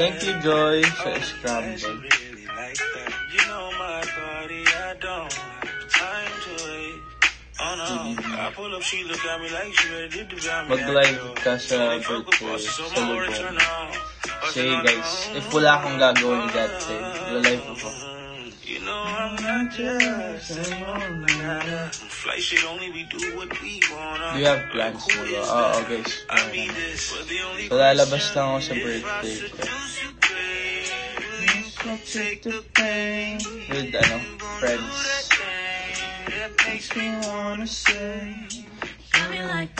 Thank you, Joy, sa oh, Scramble. You know my body, I don't have time to wait. Oh no, mm-hmm. I pull up, she look at me like she ready to drive me. Mag-live ka sa birthday sa Lubon. Sige guys, if wala akong gagawin that day, live ako. You know I'm not just Flight shit only we do what we. Do you have plans this, but the only So, lalabas lang ako sa birthday ko. take the pain. With, ano, friends. That makes me wanna say. Like,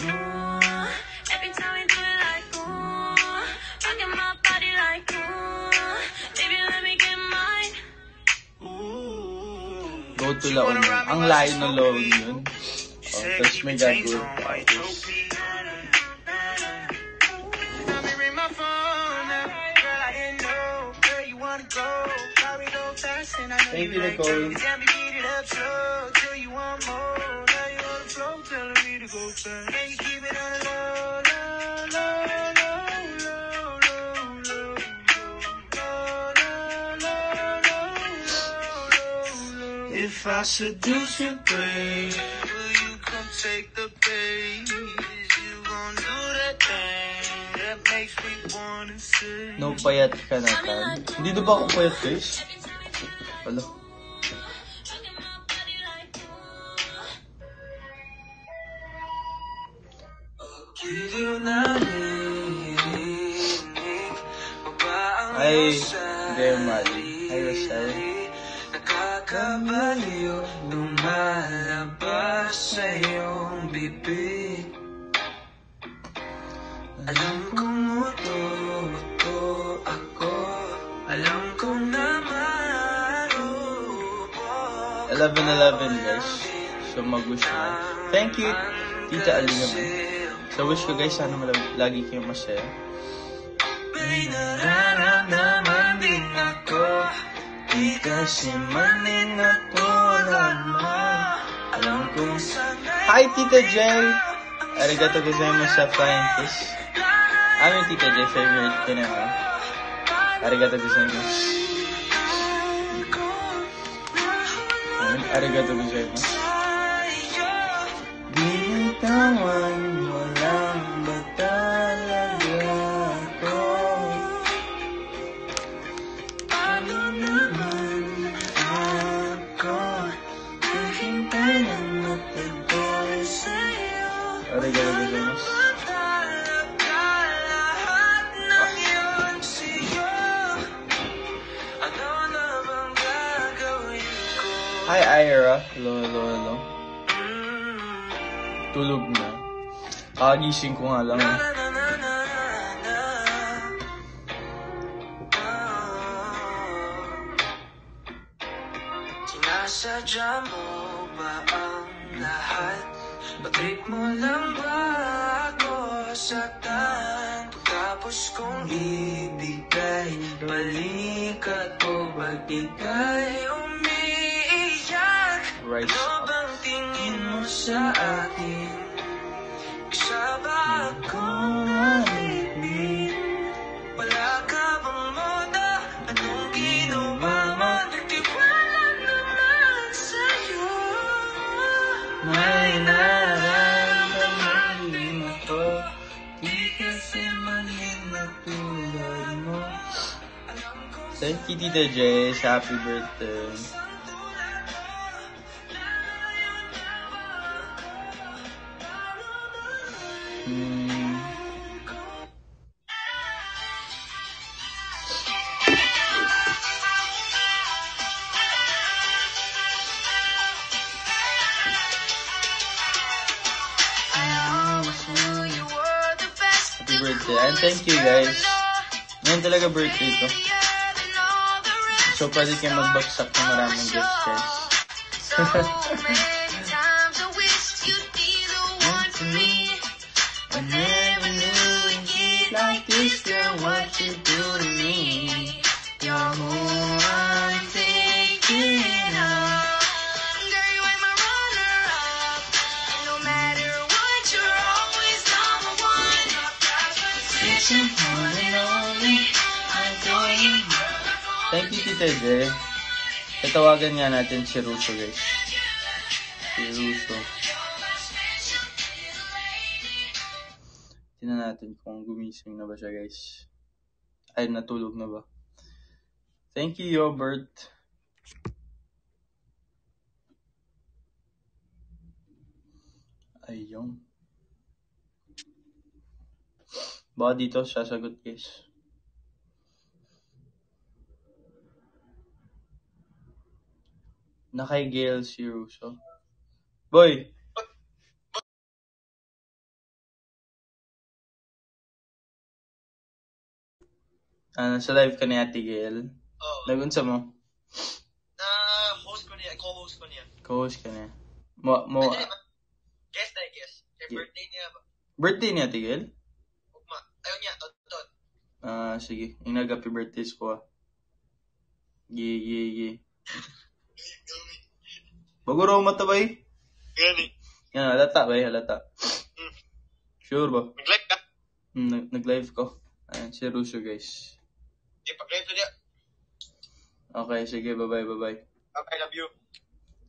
Go to La Union. Ang layo ng La Union. Oh, tapos may gagawin pa. Thank you, Nicole. If I seduce you, babe, will you come take the bait? You gon' do that thing that makes me wanna say. no payat ka na, Tan. Hindi na ba ako payat, guys? Babaang Ay, Gaya Mali. Hi, Rosary. Nakakabaliw Lumalabas sa iyong bibig Alam kong muto-muto ako Alam kong na marupok 11-11, guys. So, mag-wish na. Thank you, Tita Alina. So, wish ko, guys, sana lagi kayong masaya. May nararamdaman Di kasi manin na tulad mo Alam kong Hi, Tita J! Arigato gozaimasu sa kiss. Ano yung Tita J? Favorite ko na ha? Arigato gozaimasu. Arigato gozaimasu. Kakagising ko nga lang. eh. Sinasadya mo ba ang lahat? Patrip mo lang ba ako saktan? Pagkapos kong ibigay Balikat o ba't ika'y umiiyak? Right. Ano bang tingin mo sa akin? Kong Thank you, Tita J. sa Happy birthday. Hmm. I always knew you were the best. Happy birthday. And thank you, guys. Ngayon talaga birthday ko. So, pwede kayo magbagsak ng maraming gifts, guys. Tita J. Tatawagan nga natin si Russo, guys. Si Russo. Tingnan natin kung gumising na ba siya, guys. Ay, natulog na ba? Thank you, Yobert. Ayun. Baka dito sasagot, guys. Na kay Gail si Russo. Boy! Ah, nasa live ka ni Ate Gail. Oo. Nagunsa mo? Na host ko niya, co-host ko niya. Co-host ka niya. Mo, mo, Ay, di, guest na guest. Kay Yeah. birthday niya ba? birthday ni Ate Gail? Ugma. Ayaw niya, Tonton. Ah, sige. Yung nag-happy birthday ko ah. Ye, ye, ye. Bago raw matabay. Gani. Yan, halata ba? Halata. Hmm. Sure ba? Mag-like ka. Nag- nag-live ko. Ayan, si Russo guys. Di, pag-like ko niya. Okay, sige. Bye-bye, bye-bye. Okay, love you.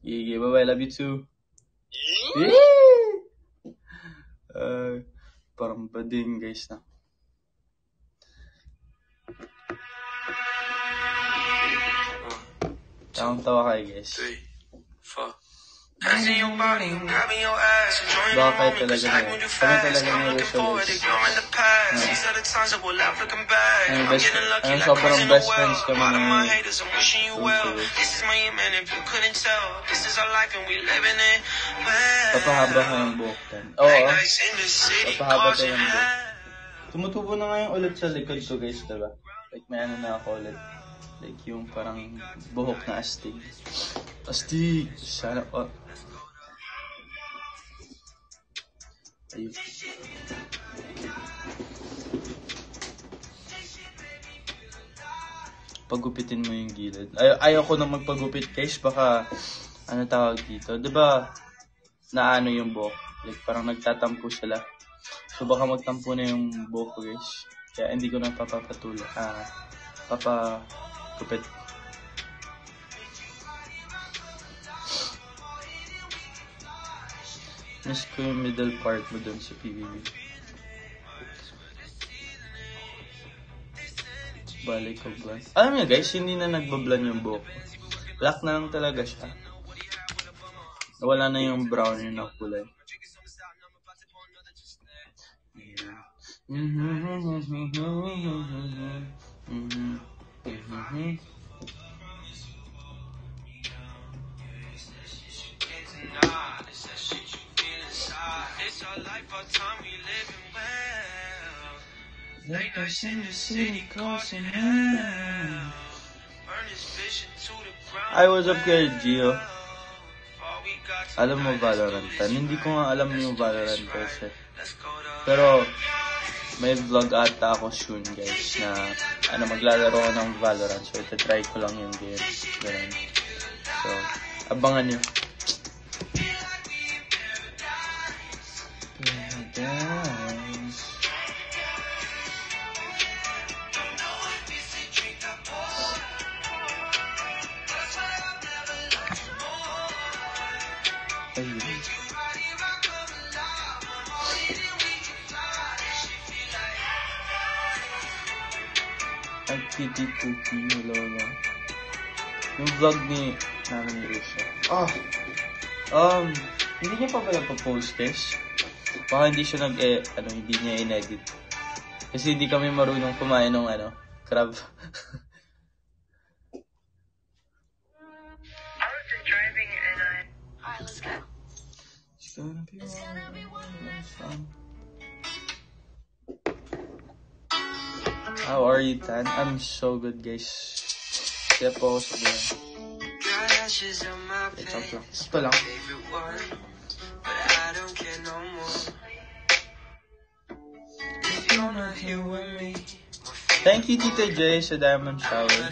Ye, bye-bye. Love you too. Eh? Yee! Uh, parang bading guys na. Tawang tawa kayo guys. three, four. In your body, grabbing your ass, enjoying the moment, talaga cause na- moving kami fast. talaga I'm looking Russo, forward, guys. ignoring the past. Yeah. These are the times that we'll laugh looking back. Ang I'm best- getting lucky ang like sobrang once in a best while. friends kami All of ni my haters, I'm wishing you Russo, well. guys. This is my man, if you couldn't tell. This is our life and we living it well. Papahaba ko yung buhok tan. Oo. Like ice in the city, Papahaba causing tayo ng buhok. hell. Tumutubo na ngayon ulit sa likod ko guys, diba? Like may ano na ako ulit. Like yung parang buhok na astig. Astig! Sana oh. Ayun. Pagupitin mo yung gilid. Ay ayaw ko na magpagupit guys, baka ano tawag dito. 'Di ba? Naano yung buhok. Like parang nagtatampo sila. So baka magtampo na yung buhok ko guys. Kaya hindi ko na papapatuloy. Ah, papagupit. Miss ko yung middle part mo dun sa PBB. Balik ko blonde. Alam niyo guys, hindi na nagbablon yung buhok. Black na lang talaga siya. Wala na yung brown yun na kulay. It's our life, our time, we living well. Like us in the city, causing hell. Burn this vision to the ground. Ay, what's up kay Gio? All we got to Alam mo Valorant tan? Hindi ko nga alam yung Valorant kasi. Let's go to Pero, may vlog ata ako soon guys na ano maglalaro ng Valorant. So, ito-try ko lang yung game. Ganun. So, abangan nyo. Ay, kitty cookie, hello na. Yung vlog ni namin ni Risha. Ah! Um, hindi niya pa ba nagpa-post guys? Baka hindi siya nag eh, ano, hindi niya in-edit. Kasi hindi kami marunong kumain ng ano, crab. You, Tan? I'm so good, guys. Kaya po ako sa buhay. Got ashes on my Wait, up lang. Ito lang. Thank you, Tita J, sa Diamond Shower.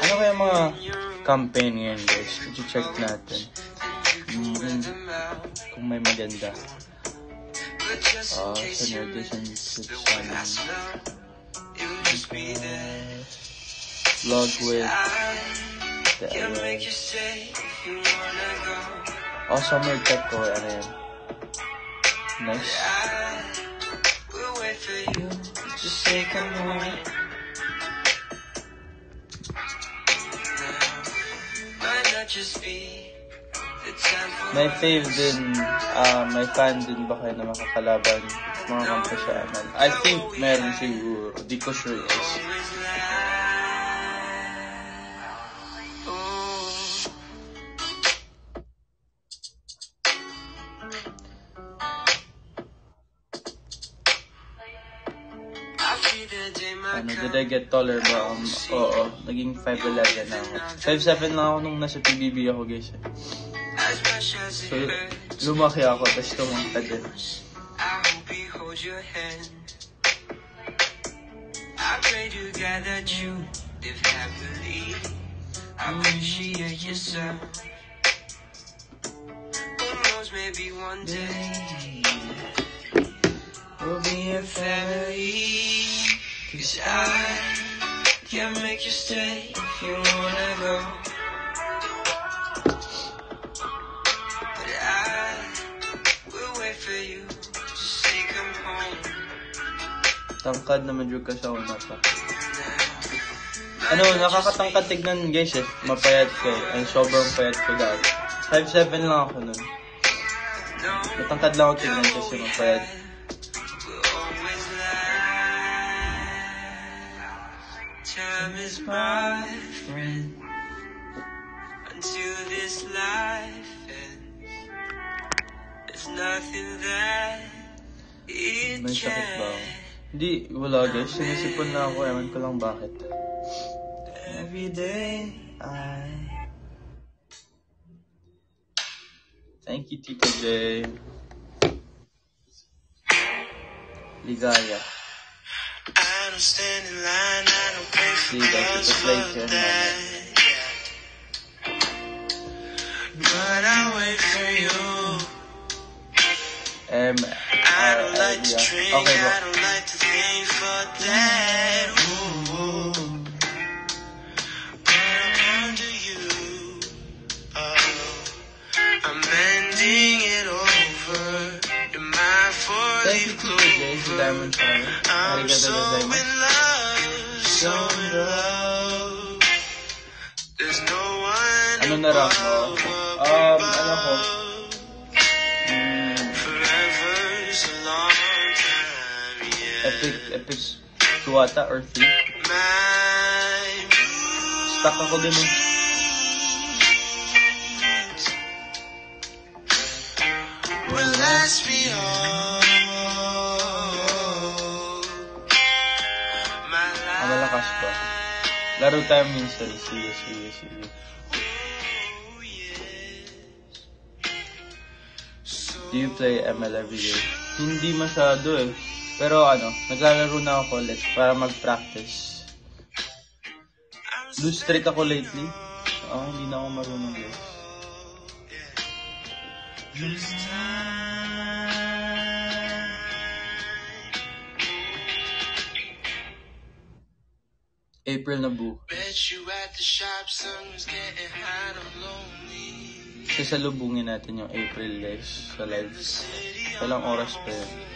Ano kaya mga campaign ngayon, guys? I-check natin. Mm, kung may maganda. But just Ah, in case sa you netizen miss tips the way I namin. smell, it'll just be there. Vlog with I the can make you LL. stay if you wanna go. Oh, summer tech ko. Ano yan? Nice. I will wait for you. Just take a moment. Now, might not just be the time for May fave din, ah, may fan din ba kayo na makakalaban? Mga kampo. I think meron siguro. Di ko sure is. Ano, did I get taller ba? Um, oo, naging 5'11 na ako. 5'7 lang ako nung nasa PBB ako, guys. So. I hope he holds your hand. I pray to God that you live happily. I appreciate yourself. Who knows, maybe one day we'll be a family. Cause I can't make you stay if you wanna go. Tangkad na medyo ka sa una pa. Ano, nakakatangkad tignan guys eh. Mapayat ko eh. Ay, sobrang payat ko dati. 5'7 lang ako nun. no, Matangkad lang ako tignan kasi mapayat. Time is my friend until this life ends. There's nothing that it can. Hindi, wala guys. Sinisipon na ako. Ewan ko lang bakit. Every day I Thank you, Tito J. Ligaya. I don't stand in line, I don't pay for See, girls for that. But I wait for you. M. I don't L. like to Yeah. drink, Okay. I don't like to think for that. Ooh. But I'm under you. Oh, I'm bending it over. You're my four-leaf you, Tito J. Si clover. I'm so in love, so in love. There's no one Ano na mo? above, Um, ano ko? Epic 2 ata or 3. My Stuck ako din eh. will last life. Ah, malakas pa. Laro tayo minsan. Sige, sige, sige. Do you play ML every day? Hindi masyado eh. Pero ano, naglalaro na ako ulit para mag-practice. Lose streak ako lately. Ah, hindi na ako marunong guys. April na bu. Lonely. Sasalubungin natin yung April guys sa live. Ilang oras pa yun?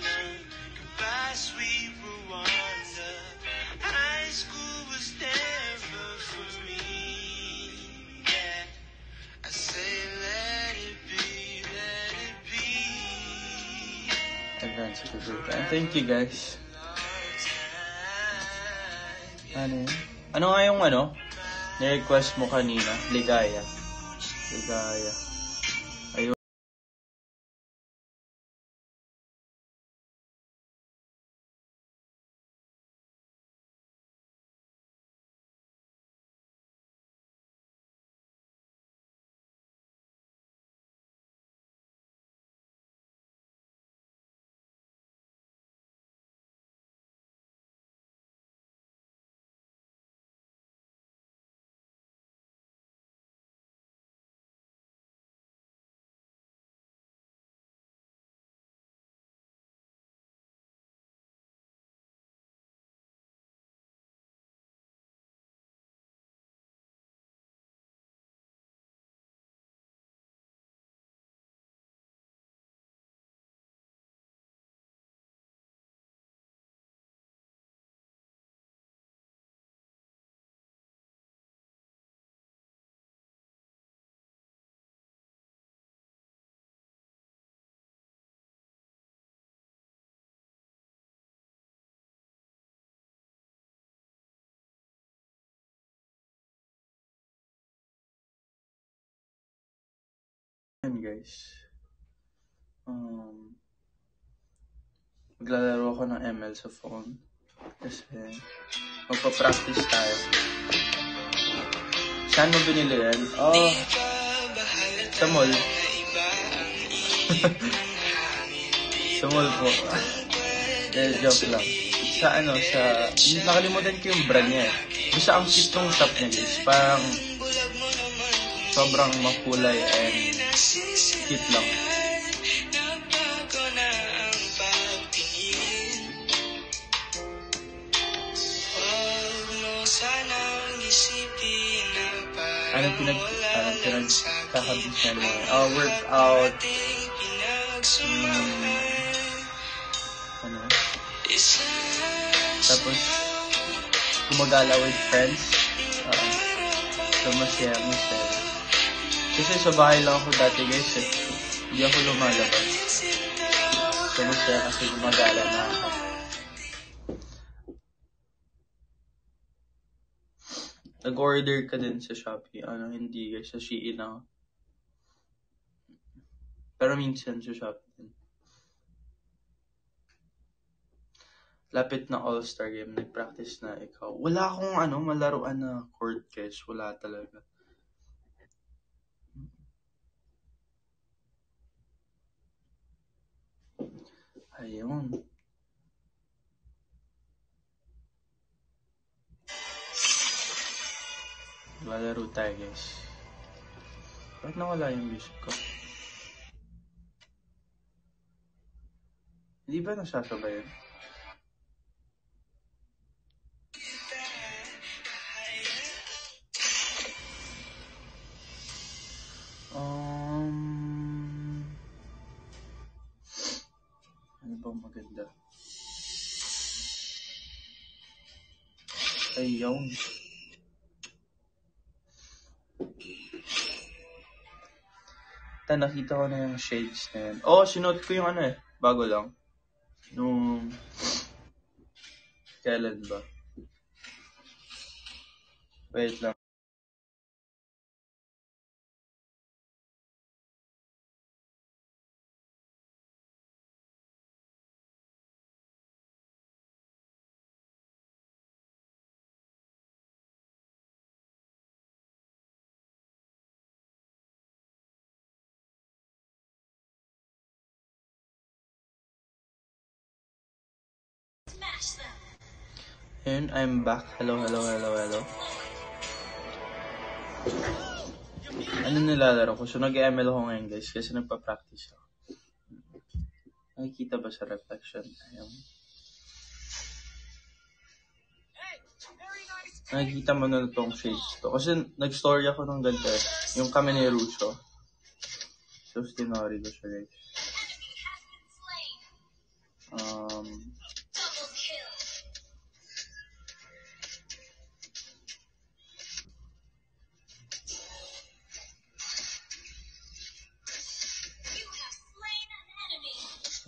Ko Thank you guys. Ano yun? Ano nga yung ano? Ni-request mo kanina? Ligaya. Ligaya. Yan guys. Um, maglalaro ako ng ML sa phone. Kasi magpa-practice tayo. Saan mo binili yan? Oh, sa mall. sa mall po. Eh, joke lang. Sa ano, sa... Nakalimutan ko yung brand niya eh. Basta ang cute ng shop niya guys. Parang sobrang makulay and cute lang. Anong pinag... Anong pinagkakabisyan mo? Oh, workout. Hmm, ano? Tapos, gumagala with friends. Uh, so, masaya, masaya. Kasi sa bahay lang ako dati guys eh. Hindi ako lumalabas. So, masaya kasi gumagala na ako. Nag-order ka din sa Shopee. Ano, hindi guys. Sa Shein ako. Pero minsan sa Shopee din. Lapit na All-Star game. Nag-practice na ikaw. Wala akong ano, malaruan na court guys. Wala talaga. Ayun. Lalaro tayo guys. Bakit nawala yung music ko? Hindi ba nasasabay yun? Um, Ayun. Ta, nakita ko na yung shades na yan. Oh, sinuot ko yung ano eh. Bago lang. Nung... Kailan ba? Wait lang. And I'm back. Hello, hello, hello, hello. Ano nilalaro ko? So, nag-ML ako ngayon, guys, kasi nagpa-practice ako. Nakikita ba sa reflection? Ayun. Nakikita mo na itong shades to. Kasi nag-story ako ng ganito eh. Yung kami ni Russo. So, stinori ko siya, guys. Um,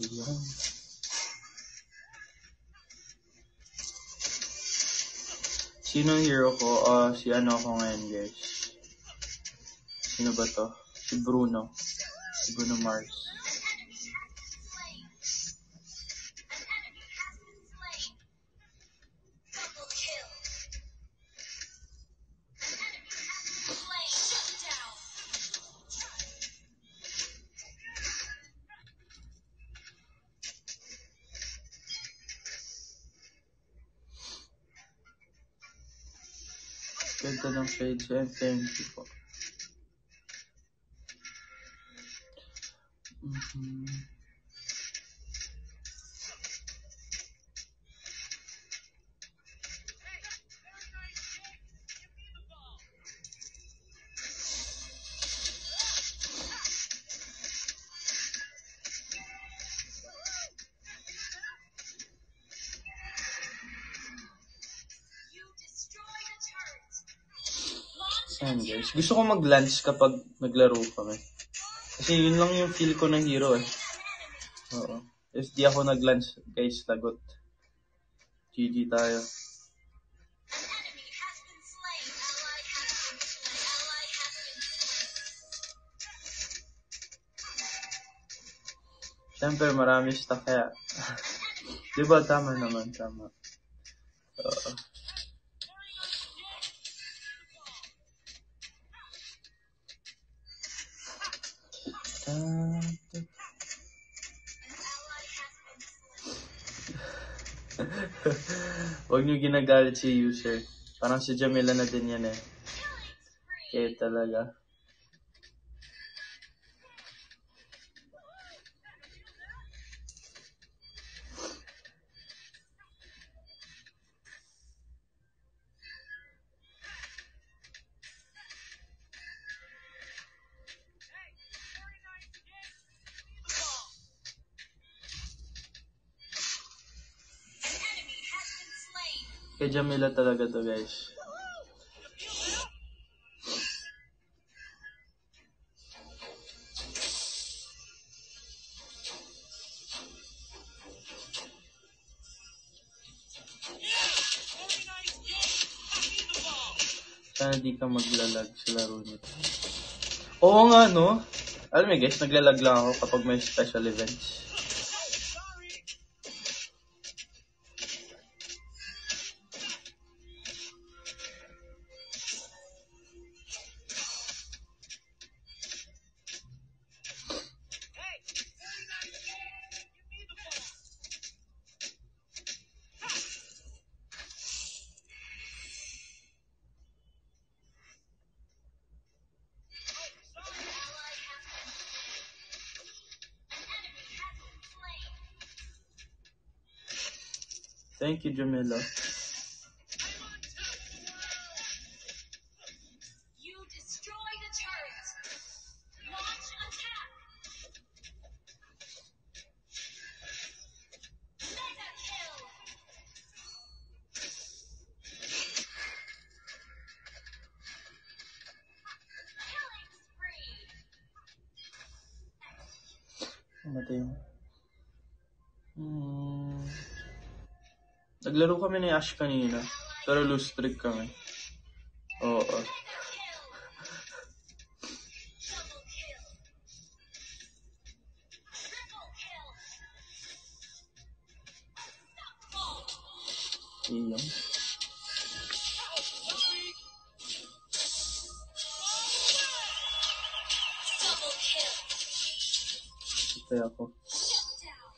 Ayan. Sino hero ko? Ah, si ano ako ngayon, guys. Sino ba to? Si Bruno. Si Bruno Mars. Ganda ng shades and thank you po. Gusto ko mag-lunch kapag naglaro kami. Kasi yun lang yung feel ko ng hero eh. Oo. If di ako nag-lunch, guys, lagot. GG tayo. Siyempre, marami stock kaya. Di ba? Tama naman, tama. Huwag niyo ginagalit si user. Parang si Jamila na din yan eh. Eh, talaga. Kay Jamila talaga to guys. Sana di ka maglalag sa laro nito. Oo nga no. Alam mo guys, naglalag lang ako kapag may special events. Thank you, Jamila. You destroy the turret. Launch attack. Mega kill. Killing spree. Mo. Hmm. Naglaro kami ni Ash kanina. Pero lose streak kami. Oo. Mega kill. Double kill. Triple kill. Unstoppable. Iyong. Double kill. Ito ako. Shut down.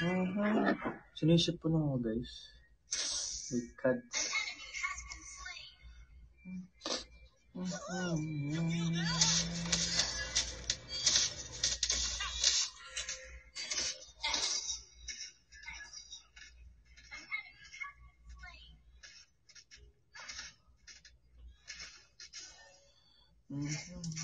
Mhm. Sinisip po ako guys. My God. Enemy has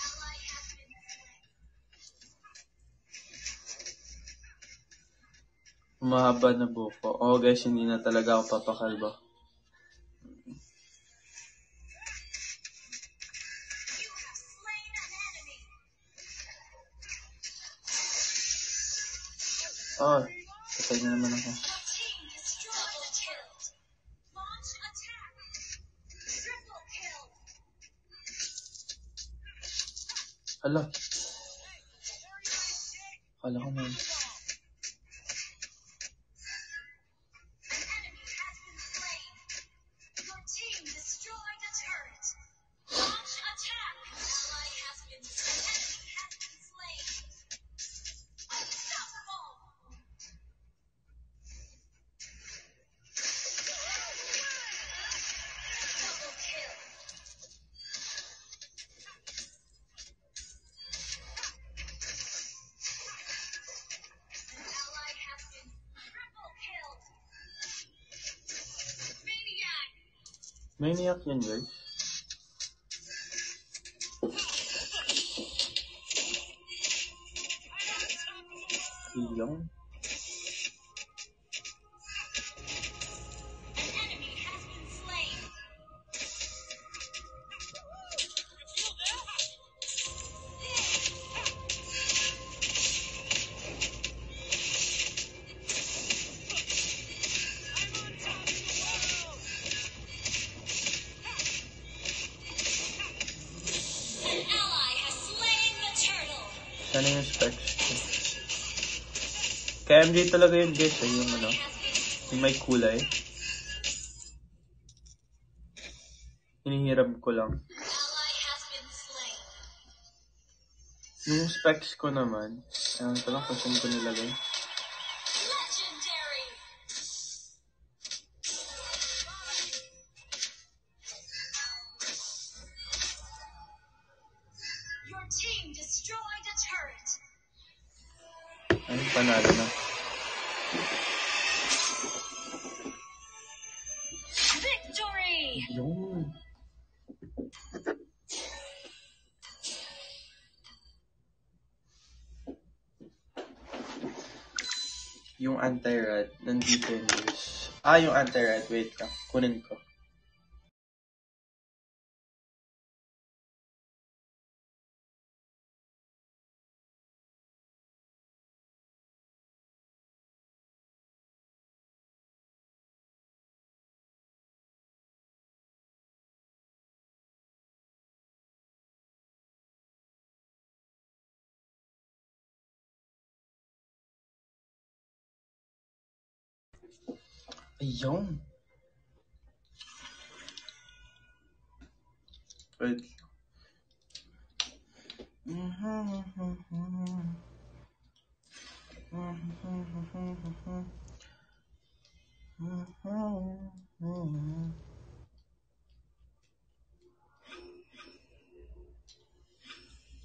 Ally has been slain. Mahaba na buko. Oo guys, hindi na talaga ako papakalba. Yönetmenleri Sana yung specs ko. Kaya MJ talaga yun, guys. Eh, yung ano, yung may kulay. Hinihiram ko lang. Yung specs ko naman, ayun ko lang kung saan ko nilagay. Ah, yung anti-rat, wait lang. Kunin ko. Ayun. Wait.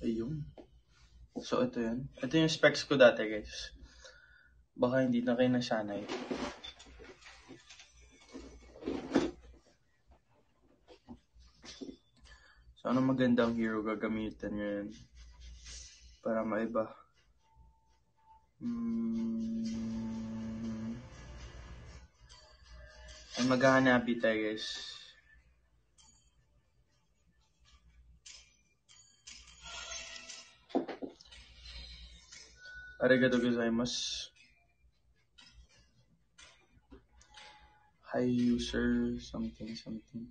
Ayun. So, ito yan. Ito yung specs ko dati, guys. Baka hindi na kayo nasanay. So, ano magandang hero gagamitin ngayon? Para maiba. Hmm. Ay, maghahanabi tayo, guys. Arigato gozaimasu. Hi, user, something, something.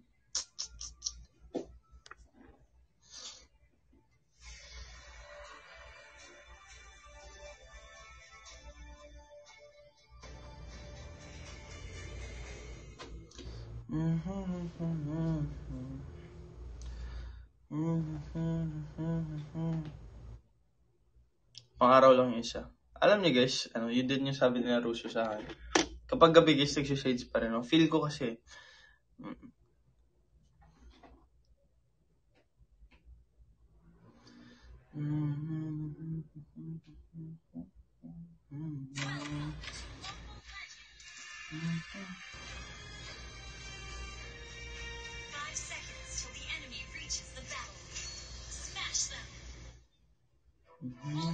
Pang-araw lang isa. Alam niyo guys, ano, yun din yung sabi nila Russo sa akin. Kapag gabi guys, nagsishades pa rin. No? Feel ko kasi, mm, Five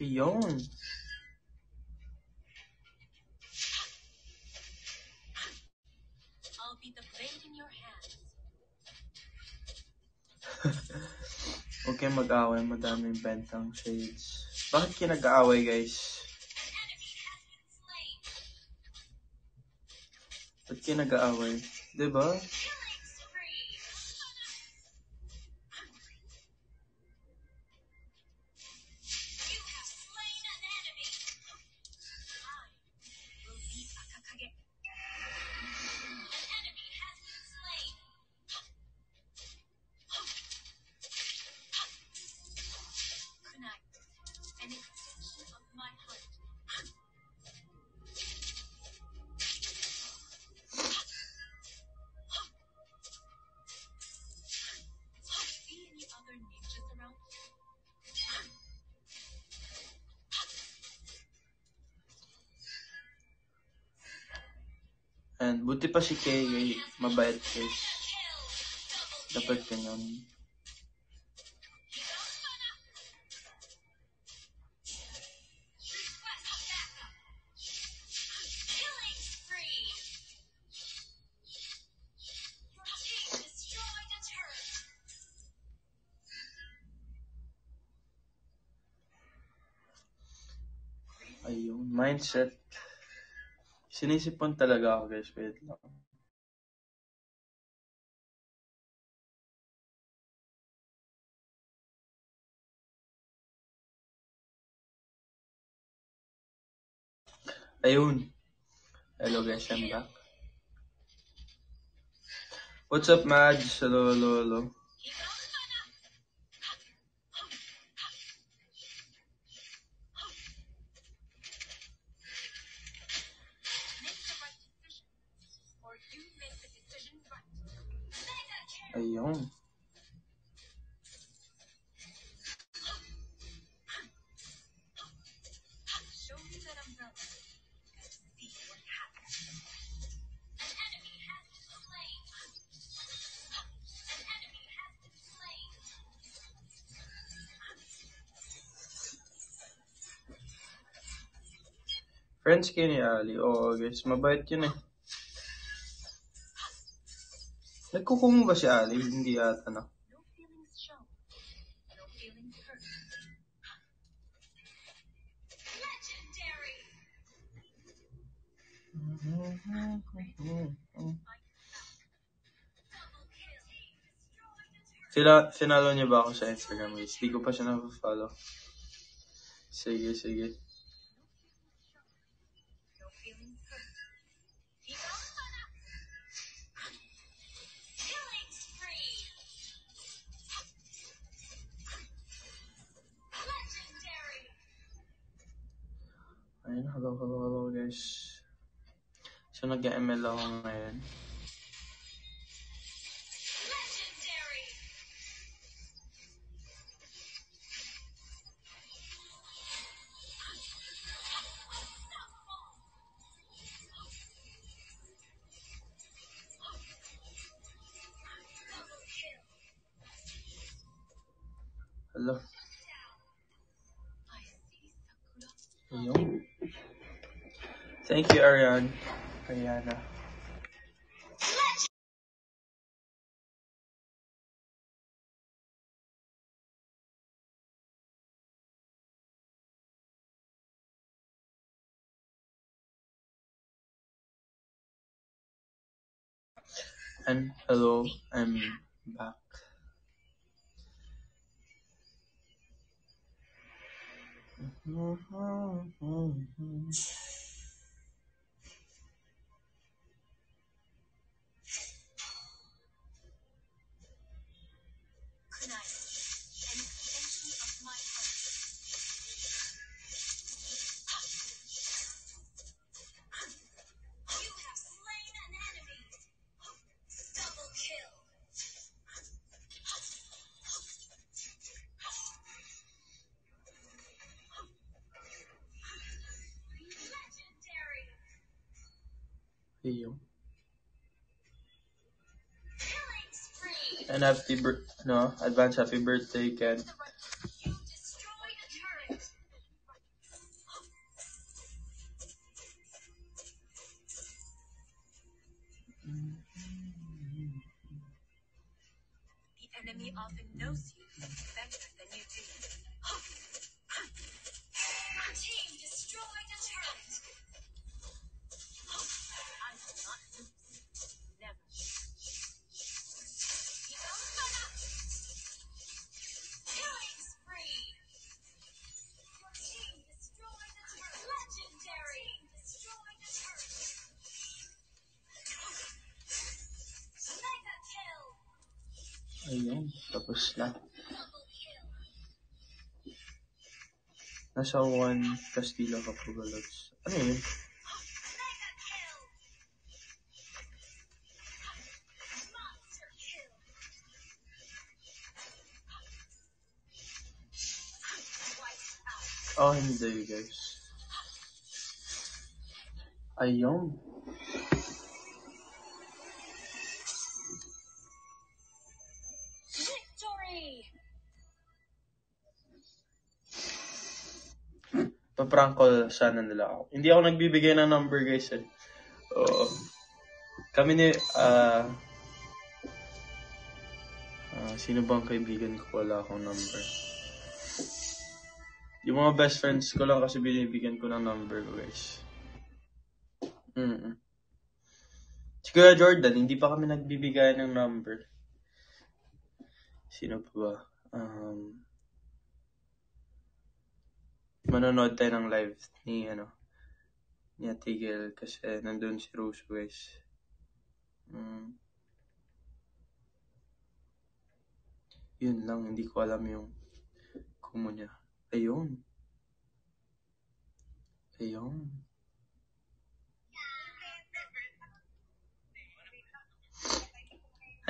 Ayun. I'll be the blade in your hands. Huwag kayong mag-away, madaming bentang shades. Bakit kayo nag-aaway, guys? Ba't kayo nag-aaway? Diba? Killing mindset. Sinisipon talaga ako guys, wait lang. Ayun. Hello guys, I'm back. What's up, Mads? Hello, hello, hello. Friends kayo ni Ali. Oo guys, mabait yun eh. Nagkukumo ba si Ali? Hindi ata na. Sila, sinalo niya ba ako sa Instagram guys? Hindi ko pa siya na-follow. Sige, sige. Hello, hello, hello guys. So, nag-ML ako ngayon. Legendary! Double kill. Hello. Thank you, Ariane. Ariana. And hello, I'm back. Kunai, Museum. And happy bir- no, advance happy birthday, Ken. The enemy often knows you better than you do. Nasa 1 Castilla Capugalots. Ano yun? Oh, hindi guys. Ayun. Paprank call sana nila ako. Hindi ako nagbibigay ng number guys eh. Oo. Kami ni, ah, ah, sino bang kaibigan ko? Wala akong number. Yung mga best friends ko lang kasi binibigyan ko ng number ko guys. Mm Si Kuya Jordan, hindi pa kami nagbibigay ng number. Sino pa ba? Um, manonood tayo ng live ni ano ni Atigel kasi nandun si Russo guys. Mm. Yun lang, hindi ko alam yung kumo niya. Ayun. Ayun.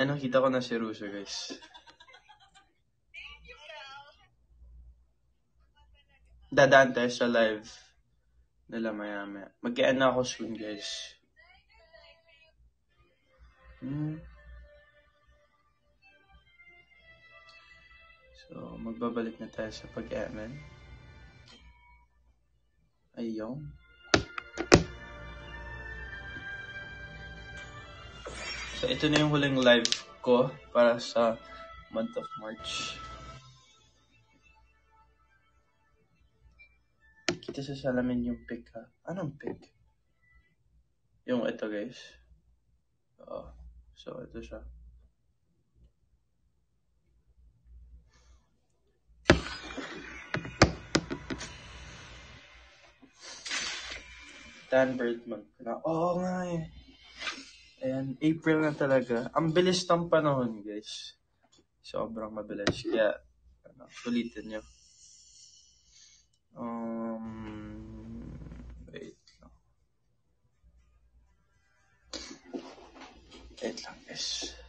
Ay, nakita ko na si Russo guys. Dadaan tayo sa live nila maya maya. mag na ako soon guys. Hmm. So, magbabalik na tayo sa pag-emen. Ayun. So, ito na yung huling live ko para sa month of March. Kita sa salamin yung pic ha. Anong pic? Yung ito guys. Oo. So, ito siya. Dan Birdman ko na. Oo nga eh. Ayan, April na talaga. Ang bilis ng panahon, guys. Sobrang mabilis. Kaya, ano, ulitin nyo. Um, wait lang. Wait lang, guys.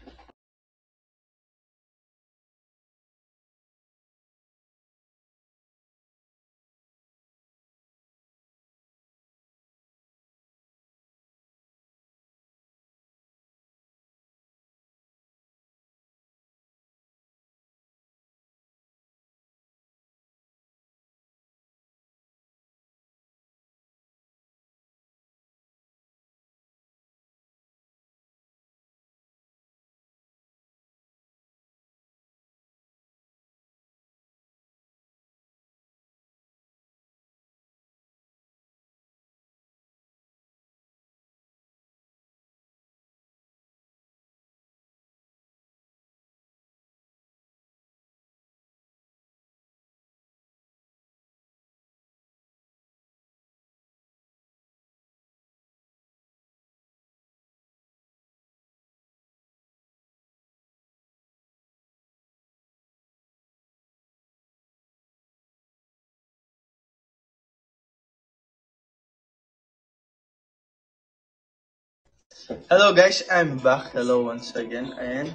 Hello guys, I'm back. Hello once again. Ayan.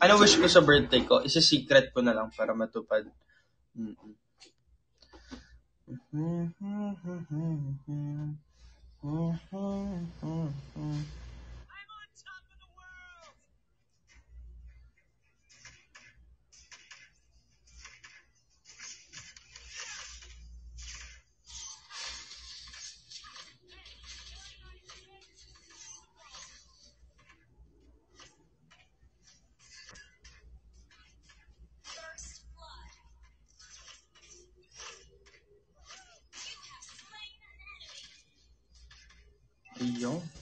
Ano wish ko sa birthday ko? Isa secret ko na lang para matupad. Mm-mm. Mm-hmm. mm-hmm. mm-hmm. mm-hmm. Ayun.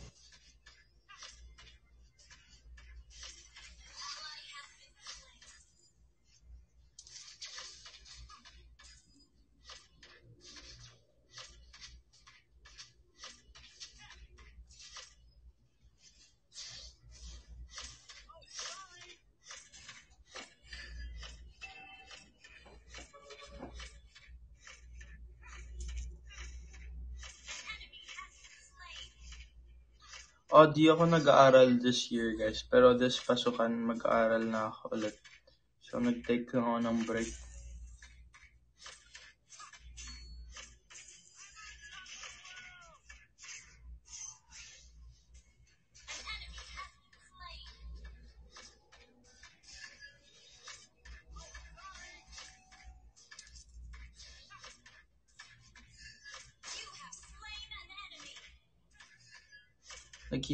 Oh, di ako nag-aaral this year, guys. Pero this pasukan, mag-aaral na ako ulit. So, nag-take lang ako ng break.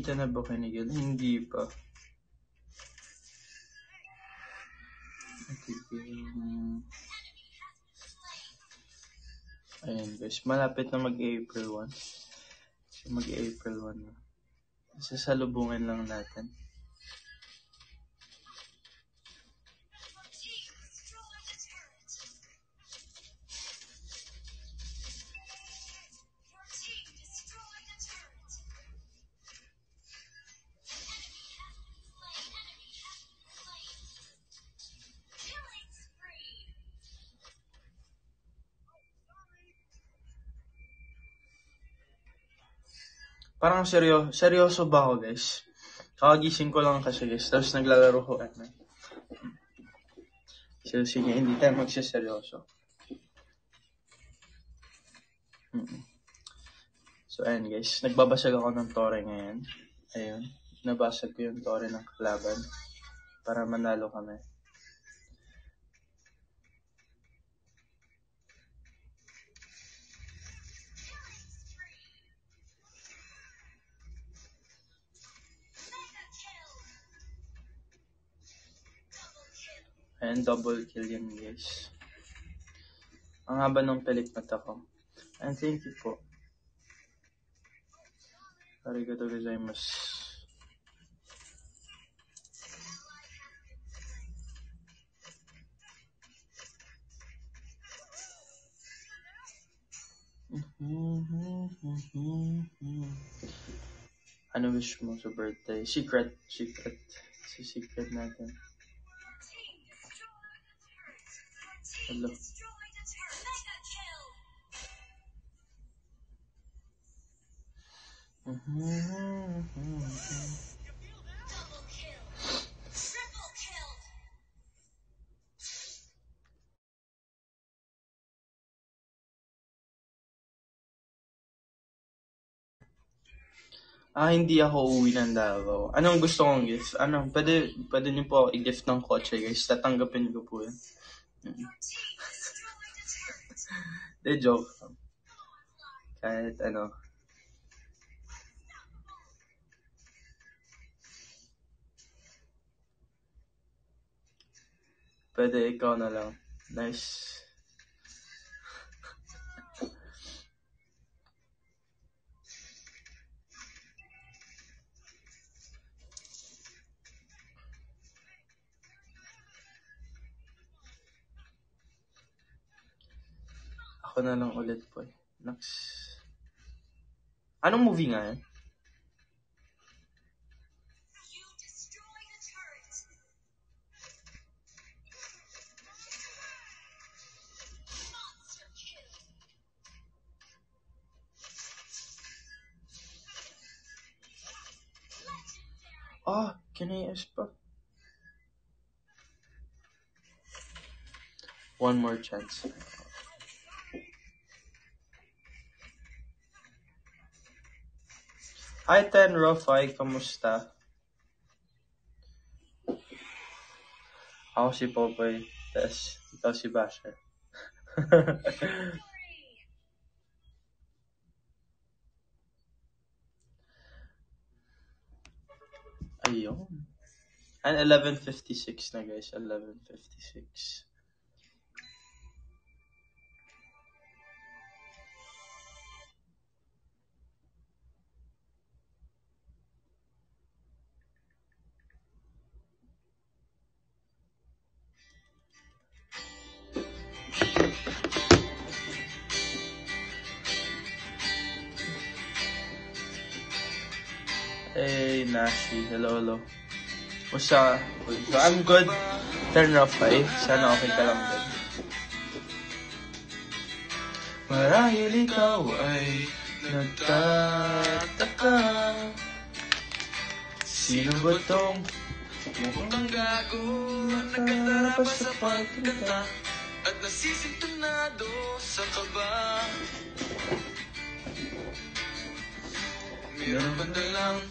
Nagkita na ba kayo ni Gil? Hindi pa. Okay, Ayan guys, malapit na mag-April 1. So, mag-April 1 na. Sasalubungan lang natin. Parang seryo, seryoso ba ako guys? Kakagising ko lang kasi guys, tapos naglalaro ko ano. So sige, hindi tayo magsiseryoso. Mm-mm. So ayun guys, nagbabasag ako ng tore ngayon. Ayun, nabasag ko yung tore ng kalaban para manalo kami. Ayan, double kill yun guys. Ang haba ng pelik mata ko. And thank you po. Arigato gozaimasu. Ano wish mo sa birthday? Secret. Secret. Si secret natin. Hello. Ah, hindi ako uuwi ng Davao. Anong gusto kong gift? Ano, pwede, pwede niyo po ako i-gift ng kotse, guys. Tatanggapin ko po yun. De joke. Kahit ano. Pwede ikaw na lang. Nice. Ako na lang ulit po. Next. Anong movie nga yan? Ah, kinayas pa. One more chance. Hi, Ten Rofai. Kamusta? Ako si Popoy. Tapos, ikaw si Basher. Ayun. And 11.56 na guys. 11.56. Nashi. Hello, hello. Musta? So, I'm good. Turn off ka eh. Sana okay ka lang din. Marahil ikaw ay nagtataka Sino ba tong mukhang gago nagkatara sa pagkanta At nasisintunado sa kaba Meron ba dalang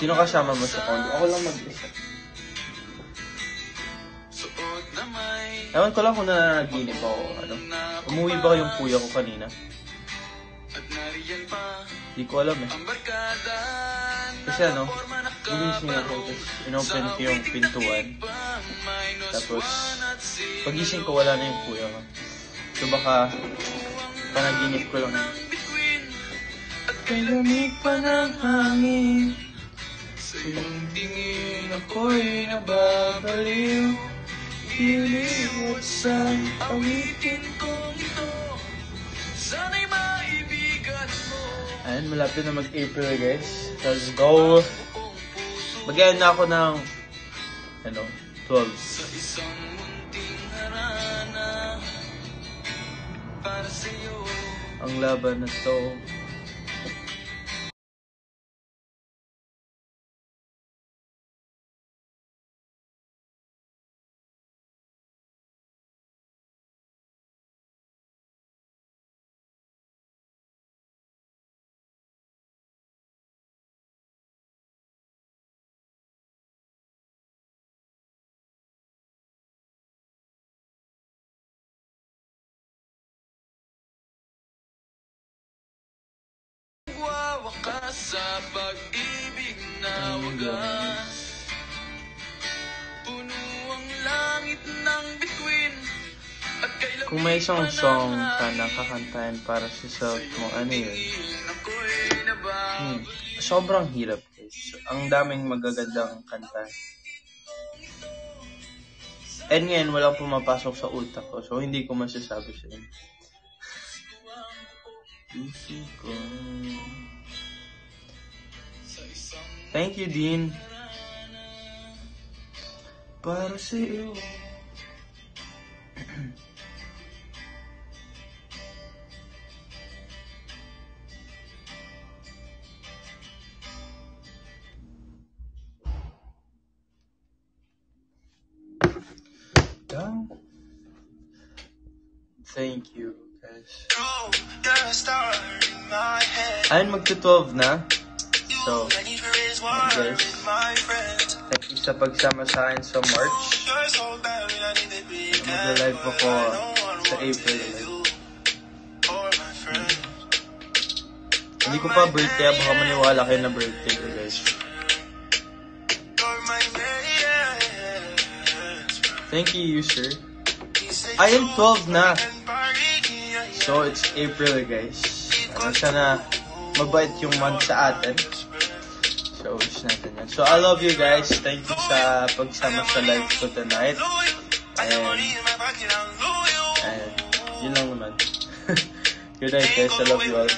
Sino kasama mo sa condo? Ako lang mag-isa. Ewan ko lang kung nananaginip ako. Ano? Umuwi ba yung kuya ko kanina? Hindi ko alam eh. Kasi ano, gumising ako, tapos inopen ko yung pintuan. Tapos, pagising ko wala na yung kuya ko. So baka, panaginip ko lang. Kalamig pa ng hangin Sa iyong tingin ako'y nababaliw Iliwat sa awitin kong ito Sana'y maibigan mo Ayan, malapit na mag-April guys. Let's go! Mag-end na ako ng, ano, 12. Sa isang munting harana Para sa'yo Ang laban na to. Isang song ka na para sa self mo, ano yun? Hmm. Sobrang hirap guys. Ang daming magagandang kanta. And ngayon, walang pumapasok sa utak ko. So, hindi ko masasabi sa inyo. Thank you, Dean. Para sa iyo. Thank you, guys. Ayun, magto-12 na. So, friends thank you sa pagsama sa akin sa March. Magla-live ako sa April. Hindi ko pa birthday, baka maniwala kayo na birthday ko, guys. Thank you, user. I am 12 na. So, it's April, guys. Ano, sana mabait yung month sa atin. So, wish natin yan. So, I love you guys. Thank you sa pagsama sa live ko tonight. And, and yun lang naman. Good night, guys. I love you all.